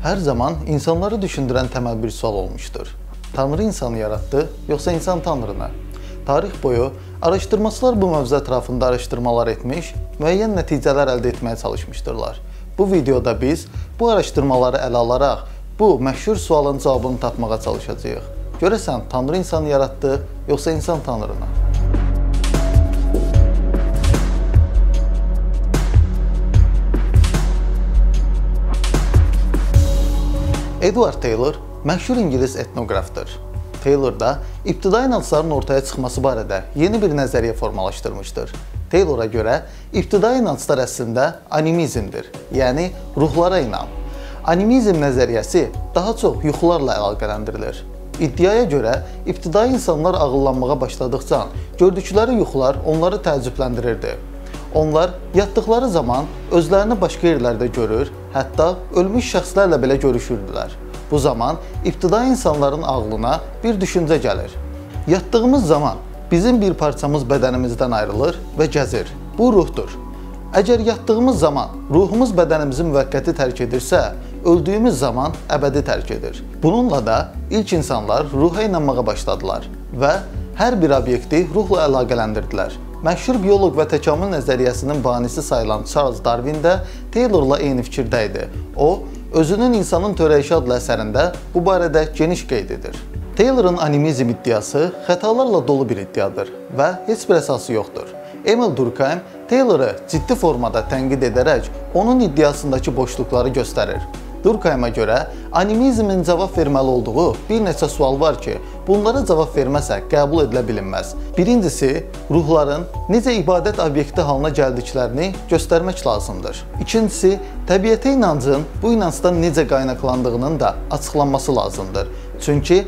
hər zaman insanları düşündürən təməl bir sual olmuşdur. Tanrı insanı yaratdı, yoxsa insan Tanrını? Tarix boyu araşdırmaçılar bu mövzu ətrafında araşdırmalar etmiş, müəyyən nəticələr əldə etməyə çalışmışdırlar. Bu videoda biz bu araşdırmaları ələ alaraq bu məşhur sualın cavabını tapmağa çalışacağıq. Görəsən Tanrı insanı yaratdı, yoxsa insan Tanrını? Edward Taylor məşhur ingilis etnoqrafdır. Taylor da ibtidai inancların ortaya çıxması barədə yeni bir nəzəriyyə formalaşdırmışdır. Taylora görə ibtidai inanclar əslində animizmdir, yəni ruhlara inan. Animizm nəzəriyyəsi daha çox yuxularla əlaqələndirilir. İddiaya görə ibtidai insanlar ağıllanmağa başladıqca gördükləri yuxular onları təəccübləndirirdi. Onlar yatdıqları zaman özlərini başqa yerlərdə görür, hətta ölmüş şəxslərlə belə görüşürdülər. Bu zaman ibtidai insanların ağlına bir düşüncə gəlir. Yatdığımız zaman bizim bir parçamız bədənimizdən ayrılır və gəzir. Bu ruhdur. Əgər yatdığımız zaman ruhumuz bədənimizi müvəqqəti tərk edirsə, öldüyümüz zaman əbədi tərk edir. Bununla da ilk insanlar ruha inanmağa başladılar və hər bir obyekti ruhla əlaqələndirdilər. Məşhur bioloq və təkamül nəzəriyyəsinin banisi sayılan Charles Darwin də Taylorla eyni fikirdə idi. O, özünün İnsanın Törəyişi adlı əsərində bu barədə geniş qeyd edir. Taylorun animizm iddiası xətalarla dolu bir iddiadır və heç bir əsası yoxdur. Emil Durkheim Tayloru ciddi formada tənqid edərək onun iddiasındakı boşluqları göstərir. Durkheimə görə animizmin cavab verməli olduğu bir neçə sual var ki, bunlara cavab verməsə qəbul edilə bilinməz. Birincisi, ruhların necə ibadət obyekti halına gəldiklərini göstərmək lazımdır. İkincisi, təbiətə inancın bu inancdan necə qaynaqlandığının da açıqlanması lazımdır. Çünki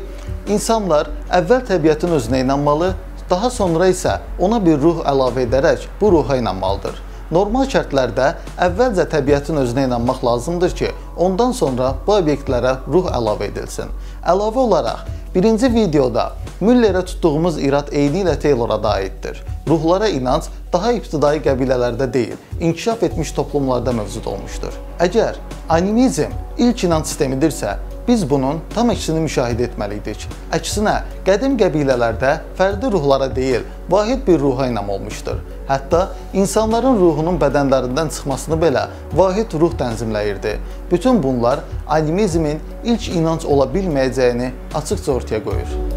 insanlar əvvəl təbiətin özünə inanmalı, daha sonra isə ona bir ruh əlavə edərək bu ruha inanmalıdır. Normal şərtlərdə əvvəlcə təbiətin özünə inanmaq lazımdır ki, ondan sonra bu obyektlərə ruh əlavə edilsin. Əlavə olaraq, birinci videoda Müllerə tutduğumuz irad eyni ilə Taylora da aiddir. Ruhlara inanc daha ibtidai qəbilələrdə deyil, inkişaf etmiş toplumlarda mövcud olmuşdur. Əgər animizm ilk inanc sistemidirsə, Biz bunun tam əksini müşahidə etməliydik. Əksinə, qədim qəbilələrdə fərdi ruhlara deyil, vahid bir ruha inam olmuşdur. Hətta insanların ruhunun bədənlərindən çıxmasını belə vahid ruh tənzimləyirdi. Bütün bunlar animizmin ilk inanc ola bilməyəcəyini açıqca ortaya qoyur.